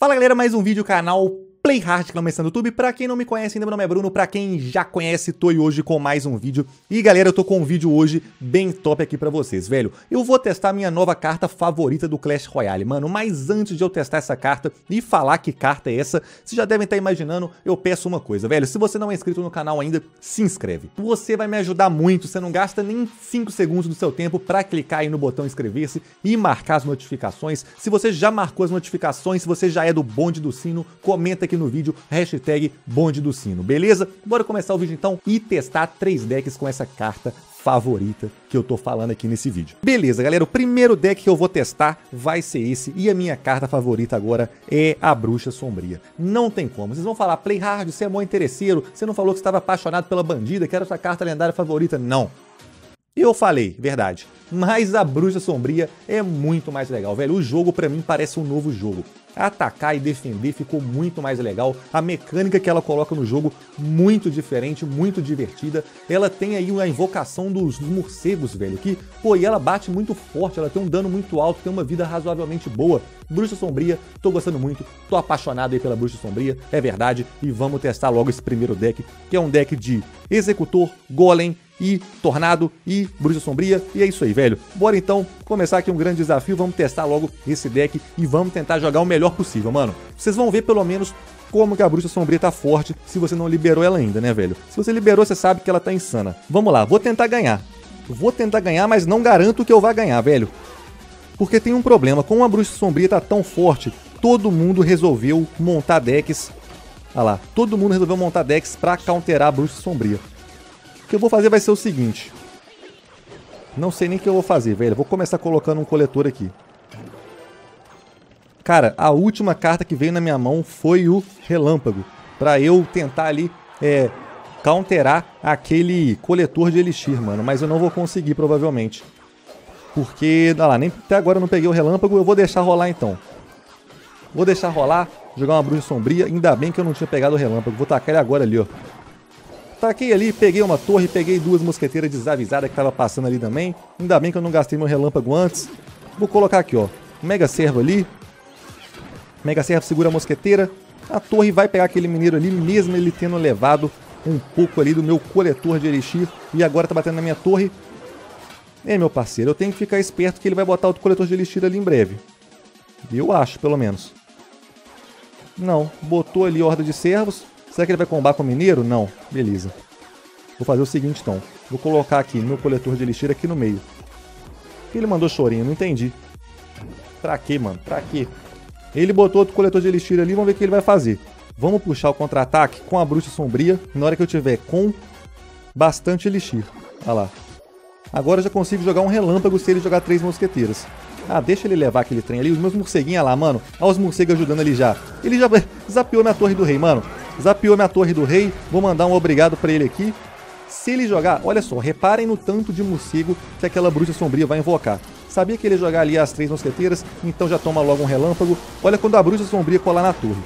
Fala galera, mais um vídeo canal Play Hard começando no YouTube. Pra quem não me conhece ainda, meu nome é Bruno. Pra quem já conhece, tô hoje com mais um vídeo. E galera, eu tô com um vídeo hoje bem top aqui pra vocês, velho. Eu vou testar minha nova carta favorita do Clash Royale, mano. Mas antes de eu testar essa carta e falar que carta é essa, vocês já devem estar imaginando, eu peço uma coisa, velho. Se você não é inscrito no canal ainda, se inscreve. Você vai me ajudar muito, você não gasta nem 5 segundos do seu tempo pra clicar aí no botão inscrever-se e marcar as notificações. Se você já marcou as notificações, se você já é do bonde do sino, comenta aqui no vídeo, hashtag bonde do sino, beleza? Bora começar o vídeo então e testar três decks com essa carta favorita que eu tô falando aqui nesse vídeo. Beleza, galera, o primeiro deck que eu vou testar vai ser esse, e a minha carta favorita agora é a Bruxa Sombria. Não tem como, vocês vão falar, Play Hard, você é mó interesseiro, você não falou que estava apaixonado pela bandida, que era sua carta lendária favorita, não. Eu falei, verdade. Mas a Bruxa Sombria é muito mais legal, velho. O jogo para mim parece um novo jogo. Atacar e defender ficou muito mais legal. A mecânica que ela coloca no jogo muito diferente, muito divertida. Ela tem aí uma invocação dos morcegos, velho, que, pô, e ela bate muito forte, ela tem um dano muito alto, tem uma vida razoavelmente boa. Bruxa Sombria, tô gostando muito, tô apaixonado aí pela Bruxa Sombria, é verdade, e vamos testar logo esse primeiro deck, que é um deck de Executor, Golem, e Tornado e Bruxa Sombria. E é isso aí, velho. Bora então começar aqui um grande desafio. Vamos testar logo esse deck e vamos tentar jogar o melhor possível, mano. Vocês vão ver pelo menos como que a Bruxa Sombria tá forte se você não liberou ela ainda, né, velho? Se você liberou, você sabe que ela tá insana. Vamos lá, vou tentar ganhar. Vou tentar ganhar, mas não garanto que eu vá ganhar, velho. Porque tem um problema, como a Bruxa Sombria tá tão forte, todo mundo resolveu montar decks. Olha lá, todo mundo resolveu montar decks pra counterar a Bruxa Sombria. O que eu vou fazer vai ser o seguinte. Não sei nem o que eu vou fazer, velho. Vou começar colocando um coletor aqui. Cara, a última carta que veio na minha mão foi o Relâmpago. Pra eu tentar ali é, counterar aquele coletor de Elixir, mano. Mas eu não vou conseguir, provavelmente. Porque, olha lá, nem, até agora eu não peguei o Relâmpago. Eu vou deixar rolar, então. Vou deixar rolar, jogar uma Bruxa Sombria. Ainda bem que eu não tinha pegado o Relâmpago. Vou tacar ele agora ali, ó. Taquei ali, peguei uma torre, peguei duas mosqueteiras desavisadas que tava passando ali também. Ainda bem que eu não gastei meu relâmpago antes. Vou colocar aqui, ó. Mega servo ali. Mega servo segura a mosqueteira. A torre vai pegar aquele mineiro ali, mesmo ele tendo levado um pouco ali do meu coletor de elixir. E agora tá batendo na minha torre. É, meu parceiro, eu tenho que ficar esperto que ele vai botar outro coletor de elixir ali em breve. Eu acho, pelo menos. Não, botou ali horda de servos. Será que ele vai combar com o mineiro? Não. Beleza. Vou fazer o seguinte então. Vou colocar aqui meu coletor de elixir aqui no meio. Ele mandou chorinho? Não entendi. Pra quê, mano? Pra quê? Ele botou outro coletor de elixir ali, vamos ver o que ele vai fazer. Vamos puxar o contra-ataque com a bruxa sombria na hora que eu tiver com bastante elixir. Olha lá. Agora eu já consigo jogar um relâmpago se ele jogar três mosqueteiras. Ah, deixa ele levar aquele trem ali. Os meus morceguinhos lá, mano. Olha os morcegos ajudando ali já. Ele já zapeou minha torre do rei, mano. Zapiou minha torre do rei. Vou mandar um obrigado para ele aqui. Se ele jogar, olha só, reparem no tanto de morcego que aquela bruxa sombria vai invocar. Sabia que ele ia jogar ali as três mosqueteiras, então já toma logo um relâmpago. Olha quando a bruxa sombria colar na torre.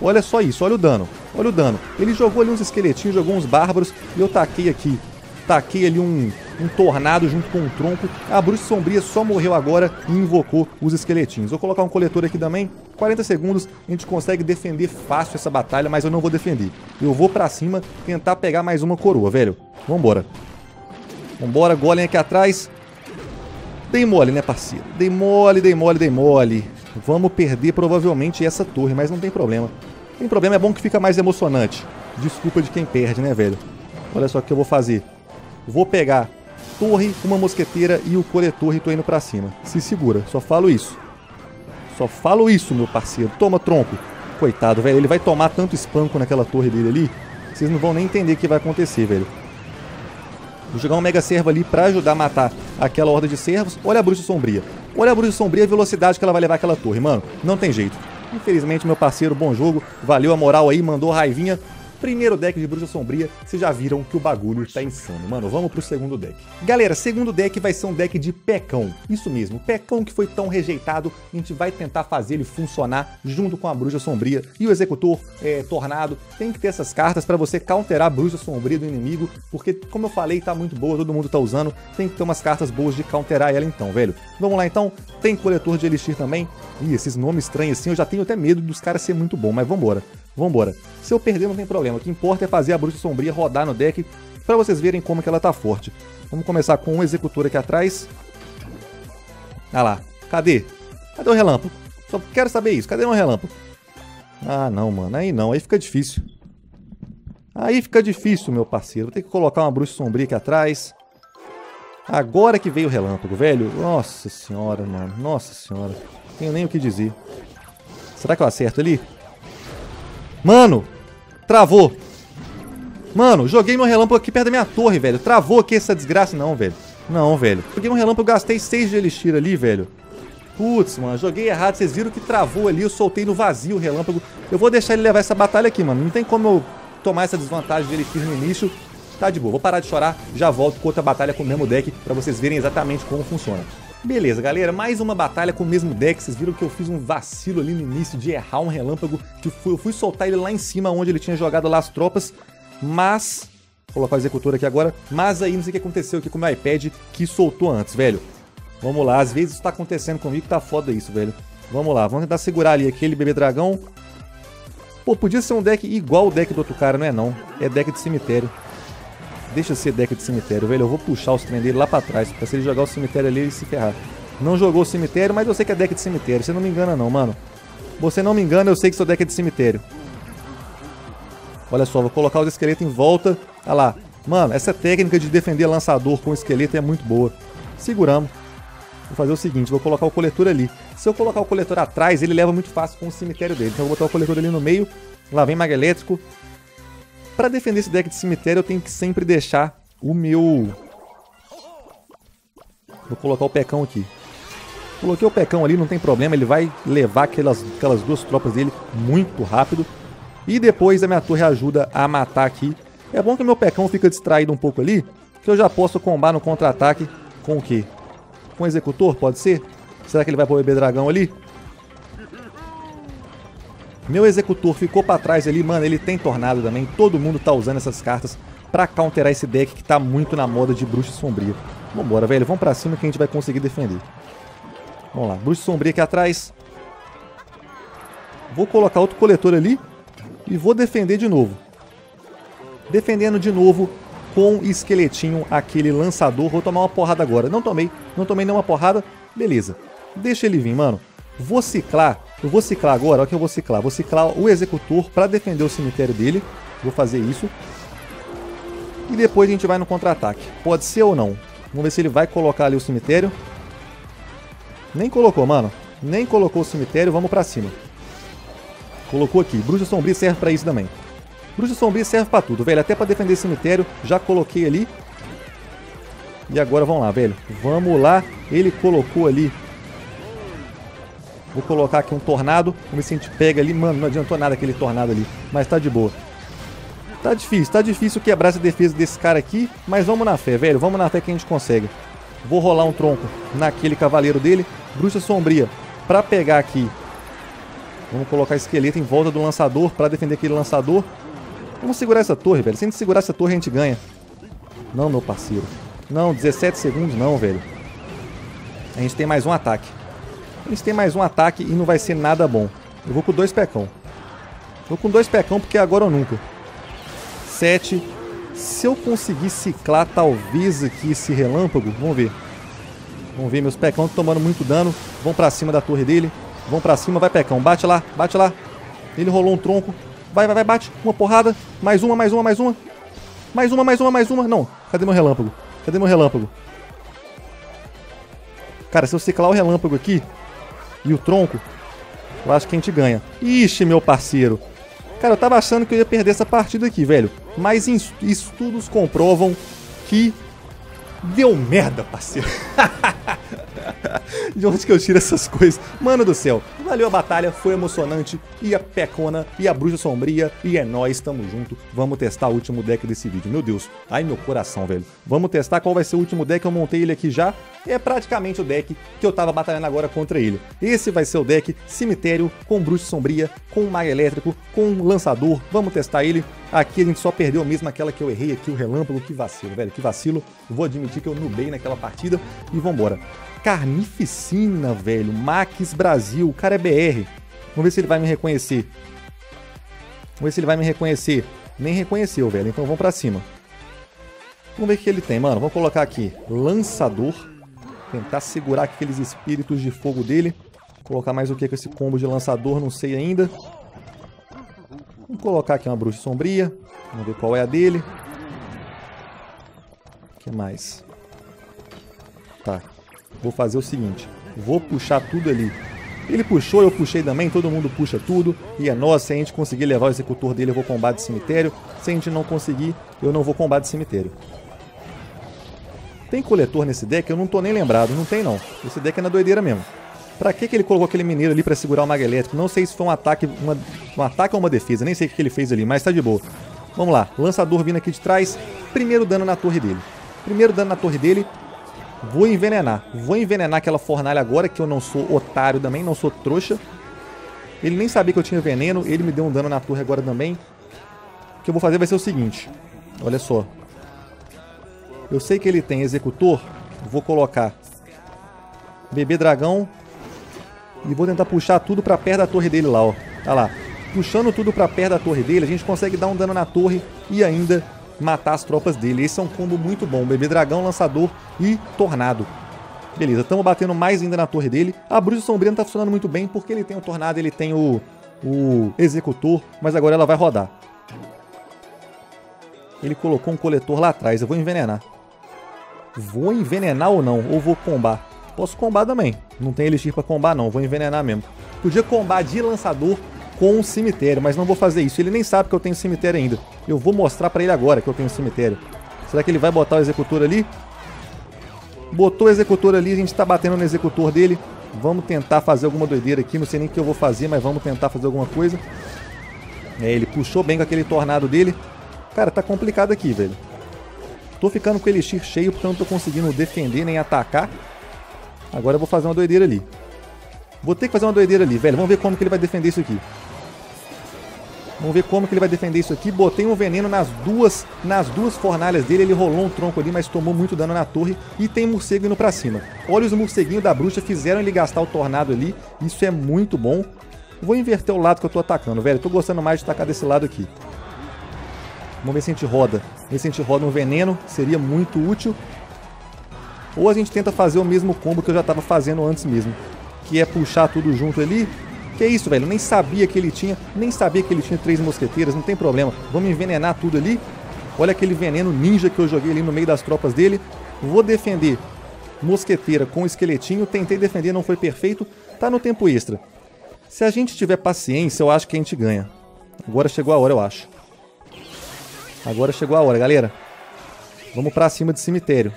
Olha só isso, olha o dano. Olha o dano. Ele jogou ali uns esqueletinhos, jogou uns bárbaros e eu taquei aqui. Taquei ali um, um tornado junto com um tronco. A bruxa sombria só morreu agora e invocou os esqueletinhos. Vou colocar um coletor aqui também. 40 segundos a gente consegue defender fácil essa batalha, mas eu não vou defender. Eu vou pra cima tentar pegar mais uma coroa, velho. Vambora. Vambora, golem aqui atrás. Dei mole, né, parceiro? Dei mole, dei mole, dei mole. Vamos perder provavelmente essa torre, mas não tem problema. Tem problema, é bom que fica mais emocionante. Desculpa de quem perde, né, velho? Olha só o que eu vou fazer. Vou pegar torre, uma mosqueteira e o coletor e tô indo pra cima. Se segura, só falo isso. Só falo isso, meu parceiro. Toma, tronco. Coitado, velho. Ele vai tomar tanto espanco naquela torre dele ali. Vocês não vão nem entender o que vai acontecer, velho. Vou jogar um mega servo ali pra ajudar a matar aquela horda de servos. Olha a bruxa sombria. Olha a bruxa sombria, a velocidade que ela vai levar aquela torre, mano. Não tem jeito. Infelizmente, meu parceiro, bom jogo. Valeu a moral aí, mandou raivinha. Primeiro deck de Bruxa Sombria, vocês já viram que o bagulho tá insano. Mano, vamos pro segundo deck. Galera, segundo deck vai ser um deck de Pecão. Isso mesmo, Pecão que foi tão rejeitado, a gente vai tentar fazer ele funcionar junto com a Bruxa Sombria. E o Executor, é, Tornado, tem que ter essas cartas para você counterar a Bruxa Sombria do inimigo, porque, como eu falei, tá muito boa, todo mundo tá usando, tem que ter umas cartas boas de counterar ela então, velho. Vamos lá então, tem coletor de Elixir também. Ih, esses nomes estranhos assim, eu já tenho até medo dos caras ser muito bom, mas vambora. Vambora. Se eu perder não tem problema, o que importa é fazer a Bruxa Sombria rodar no deck para vocês verem como que ela tá forte. Vamos começar com um Executor aqui atrás. Ah lá, cadê? Cadê o Relâmpago? Só quero saber isso, cadê o Relâmpago? Ah não, mano, aí não, aí fica difícil. Aí fica difícil, meu parceiro. Vou ter que colocar uma Bruxa Sombria aqui atrás. Agora que veio o Relâmpago, velho. Nossa senhora, mano. Nossa senhora. Tenho nem o que dizer. Será que eu acerto ali? Mano, travou. Mano, joguei meu relâmpago aqui perto da minha torre, velho. Travou aqui essa desgraça. Não, velho. Não, velho. Joguei um relâmpago, gastei 6 de elixir ali, velho. Putz, mano, joguei errado. Vocês viram que travou ali, eu soltei no vazio o relâmpago. Eu vou deixar ele levar essa batalha aqui, mano. Não tem como eu tomar essa desvantagem de elixir no início. Tá de boa, vou parar de chorar, já volto com outra batalha com o mesmo deck pra vocês verem exatamente como funciona. Beleza, galera, mais uma batalha com o mesmo deck. Vocês viram que eu fiz um vacilo ali no início de errar um relâmpago. Que eu fui soltar ele lá em cima, onde ele tinha jogado lá as tropas. Mas... Vou colocar o executor aqui agora. Mas aí não sei o que aconteceu aqui com o meu iPad que soltou antes, velho. Vamos lá, às vezes isso tá acontecendo comigo, tá foda isso, velho. Vamos lá, vamos tentar segurar ali aquele bebê dragão. Pô, podia ser um deck igual o deck do outro cara, não é não. É deck de cemitério. Deixa ser deck de cemitério, velho. Eu vou puxar os trem dele lá pra trás. Pra se ele jogar o cemitério ali, ele se ferrar. Não jogou o cemitério, mas eu sei que é deck de cemitério. Você não me engana não, mano. Você não me engana, eu sei que seu deck é de cemitério. Olha só, vou colocar os esqueletos em volta. Olha lá. Mano, essa técnica de defender lançador com esqueleto é muito boa. Seguramos. Vou fazer o seguinte, vou colocar o coletor ali. Se eu colocar o coletor atrás, ele leva muito fácil com o cemitério dele. Então eu vou botar o coletor ali no meio. Lá vem mago elétrico. Para defender esse deck de cemitério, eu tenho que sempre deixar o meu... Vou colocar o pecão aqui. Coloquei o pecão ali, não tem problema, ele vai levar aquelas, aquelas duas tropas dele muito rápido. E depois a minha torre ajuda a matar aqui. É bom que meu pecão fica distraído um pouco ali, que eu já posso combar no contra-ataque com o quê? Com o executor, pode ser? Será que ele vai pôr o bebê dragão ali? Meu executor ficou para trás ali, mano, ele tem tornado também. Todo mundo tá usando essas cartas para counterar esse deck que tá muito na moda de bruxa sombria. Vambora, velho, vamos pra cima que a gente vai conseguir defender. Vamos lá, bruxa sombria aqui atrás. Vou colocar outro coletor ali e vou defender de novo. Defendendo de novo com esqueletinho, aquele lançador. Vou tomar uma porrada agora. Não tomei, não tomei nenhuma porrada. Beleza. Deixa ele vir, mano. Vou ciclar, eu vou ciclar agora, o que eu vou ciclar. Vou ciclar o executor para defender o cemitério dele. Vou fazer isso. E depois a gente vai no contra-ataque. Pode ser ou não. Vamos ver se ele vai colocar ali o cemitério. Nem colocou, mano. Nem colocou o cemitério, vamos pra cima. Colocou aqui. Bruxa Sombria serve pra isso também. Bruxa Sombria serve pra tudo, velho. Até pra defender cemitério. Já coloquei ali. E agora vamos lá, velho. Vamos lá. Ele colocou ali Vou colocar aqui um tornado. Vamos ver se a gente pega ali. Mano, não adiantou nada aquele tornado ali. Mas tá de boa. Tá difícil, tá difícil quebrar essa defesa desse cara aqui. Mas vamos na fé, velho. Vamos na fé que a gente consegue. Vou rolar um tronco naquele cavaleiro dele. Bruxa sombria. Pra pegar aqui. Vamos colocar esqueleto em volta do lançador pra defender aquele lançador. Vamos segurar essa torre, velho. Se a gente segurar essa torre, a gente ganha. Não, meu parceiro. Não, 17 segundos não, velho. A gente tem mais um ataque. Eles têm mais um ataque e não vai ser nada bom. Eu vou com dois pecão. Vou com dois pecão porque agora ou nunca. Sete. Se eu conseguir ciclar talvez aqui esse relâmpago, vamos ver. Vamos ver, meus pecão tomando muito dano. Vão pra cima da torre dele. Vão pra cima, vai pecão. Bate lá, bate lá. Ele rolou um tronco. Vai, vai, vai, bate. Uma porrada. Mais uma, mais uma, mais uma. Mais uma, mais uma, mais uma. Não, cadê meu relâmpago? Cadê meu relâmpago? Cara, se eu ciclar o relâmpago aqui, e o tronco, eu acho que a gente ganha. Ixi, meu parceiro. Cara, eu tava achando que eu ia perder essa partida aqui, velho. Mas estudos comprovam que deu merda, parceiro. De onde que eu tiro essas coisas? Mano do céu, valeu a batalha, foi emocionante. E a Pecona, e a Bruxa Sombria, e é nóis, tamo junto. Vamos testar o último deck desse vídeo. Meu Deus, ai meu coração, velho. Vamos testar qual vai ser o último deck, eu montei ele aqui já. É praticamente o deck que eu tava batalhando agora contra ele. Esse vai ser o deck Cemitério, com Bruxa Sombria, com Mago Elétrico, com Lançador. Vamos testar ele. Aqui a gente só perdeu mesmo aquela que eu errei aqui, o Relâmpago. Que vacilo, velho, que vacilo. Vou admitir que eu nubei naquela partida. E vambora. Carnificina, velho. Max Brasil. O cara é BR. Vamos ver se ele vai me reconhecer. Vamos ver se ele vai me reconhecer. Nem reconheceu, velho. Então vamos pra cima. Vamos ver o que ele tem, mano. Vamos colocar aqui. Lançador. Tentar segurar aqueles espíritos de fogo dele. Colocar mais o que com esse combo de lançador, não sei ainda. Vamos colocar aqui uma bruxa sombria. Vamos ver qual é a dele. O que mais? Tá. Vou fazer o seguinte. Vou puxar tudo ali. Ele puxou, eu puxei também, todo mundo puxa tudo. E é nosso, se a gente conseguir levar o executor dele, eu vou combate cemitério. Se a gente não conseguir, eu não vou combate cemitério. Tem coletor nesse deck? Eu não tô nem lembrado. Não tem, não. Esse deck é na doideira mesmo. Pra que, que ele colocou aquele mineiro ali pra segurar o mago elétrico? Não sei se foi um ataque, uma, um ataque ou uma defesa. Nem sei o que ele fez ali, mas tá de boa. Vamos lá. Lançador vindo aqui de trás. Primeiro dano na torre dele. Primeiro dano na torre dele. Vou envenenar. Vou envenenar aquela fornalha agora, que eu não sou otário também, não sou trouxa. Ele nem sabia que eu tinha veneno. Ele me deu um dano na torre agora também. O que eu vou fazer vai ser o seguinte. Olha só. Eu sei que ele tem executor. Vou colocar bebê dragão. E vou tentar puxar tudo pra perto da torre dele lá, ó. Olha lá. Puxando tudo pra perto da torre dele, a gente consegue dar um dano na torre e ainda matar as tropas dele. Esse é um combo muito bom. Bebê dragão, lançador e tornado. Beleza, estamos batendo mais ainda na torre dele. A bruxa sombria não tá funcionando muito bem porque ele tem o tornado, ele tem o, o executor, mas agora ela vai rodar. Ele colocou um coletor lá atrás, eu vou envenenar. Vou envenenar ou não? Ou vou combar? Posso combar também. Não tem elixir pra combar não, vou envenenar mesmo. Podia combar de lançador com um cemitério, mas não vou fazer isso. Ele nem sabe que eu tenho cemitério ainda. Eu vou mostrar pra ele agora que eu tenho cemitério. Será que ele vai botar o executor ali? Botou o executor ali, a gente tá batendo no executor dele. Vamos tentar fazer alguma doideira aqui. Não sei nem o que eu vou fazer, mas vamos tentar fazer alguma coisa. É, ele puxou bem com aquele tornado dele. Cara, tá complicado aqui, velho. Tô ficando com o elixir cheio porque eu não tô conseguindo defender nem atacar. Agora eu vou fazer uma doideira ali. Vou ter que fazer uma doideira ali, velho. Vamos ver como que ele vai defender isso aqui. Vamos ver como que ele vai defender isso aqui. Botei um veneno nas duas, nas duas fornalhas dele. Ele rolou um tronco ali, mas tomou muito dano na torre. E tem morcego indo pra cima. Olha os morceguinhos da bruxa. Fizeram ele gastar o tornado ali. Isso é muito bom. Vou inverter o lado que eu tô atacando, velho. Tô gostando mais de atacar desse lado aqui. Vamos ver se a gente roda. Ver se a gente roda um veneno. Seria muito útil. Ou a gente tenta fazer o mesmo combo que eu já estava fazendo antes mesmo. Que é puxar tudo junto ali. Que é isso, velho. Nem sabia que ele tinha. Nem sabia que ele tinha três mosqueteiras. Não tem problema. Vamos envenenar tudo ali. Olha aquele veneno ninja que eu joguei ali no meio das tropas dele. Vou defender mosqueteira com esqueletinho. Tentei defender, não foi perfeito. Tá no tempo extra. Se a gente tiver paciência, eu acho que a gente ganha. Agora chegou a hora, eu acho. Agora chegou a hora, galera. Vamos pra cima de cemitério.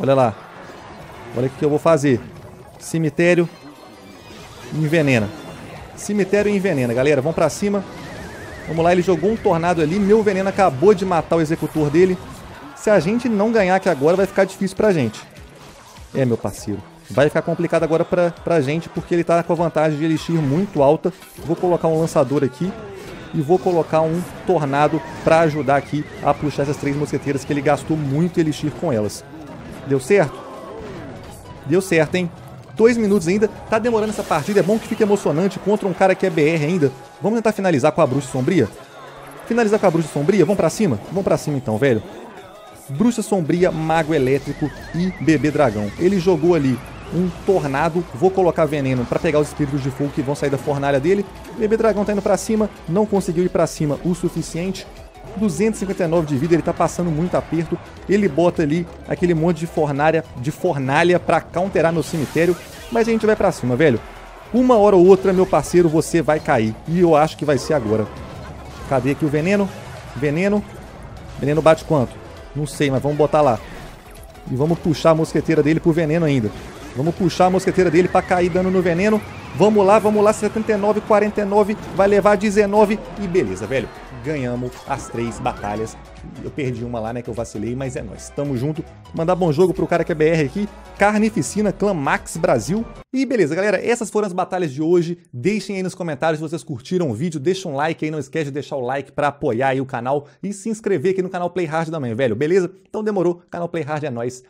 Olha lá. Olha o que eu vou fazer. Cemitério. Envenena. Cemitério envenena, galera. Vamos pra cima. Vamos lá, ele jogou um tornado ali. Meu veneno acabou de matar o executor dele. Se a gente não ganhar aqui agora, vai ficar difícil pra gente. É, meu parceiro. Vai ficar complicado agora pra, pra gente, porque ele tá com a vantagem de elixir muito alta. Vou colocar um lançador aqui e vou colocar um tornado para ajudar aqui a puxar essas três mosqueteiras que ele gastou muito elixir com elas. Deu certo? Deu certo, hein? Dois minutos ainda, tá demorando essa partida, é bom que fique emocionante contra um cara que é BR ainda. Vamos tentar finalizar com a Bruxa Sombria? Finalizar com a Bruxa Sombria? Vamos pra cima? Vamos pra cima então, velho. Bruxa Sombria, Mago Elétrico e Bebê Dragão. Ele jogou ali um tornado. Vou colocar veneno para pegar os espíritos de fogo que vão sair da fornalha dele. Bebê dragão tá indo para cima, não conseguiu ir para cima o suficiente. 259 de vida, ele tá passando muito aperto. Ele bota ali aquele monte de fornalha, de fornalha para counterar meu cemitério, mas a gente vai para cima, velho. Uma hora ou outra, meu parceiro, você vai cair. E eu acho que vai ser agora. Cadê aqui o veneno? Veneno. Veneno bate quanto? Não sei, mas vamos botar lá. E vamos puxar a mosqueteira dele pro veneno ainda. Vamos puxar a mosqueteira dele para cair dano no veneno. Vamos lá, vamos lá, 79, 49, vai levar 19 e beleza, velho. Ganhamos as três batalhas. Eu perdi uma lá, né, que eu vacilei, mas é nóis. Tamo junto. Mandar bom jogo pro cara que é BR aqui. Carnificina, Clan Max Brasil. E beleza, galera, essas foram as batalhas de hoje. Deixem aí nos comentários se vocês curtiram o vídeo. Deixa um like aí, não esquece de deixar o like para apoiar aí o canal e se inscrever aqui no canal Play Hard também, velho. Beleza? Então demorou. Canal Play Hard é nóis.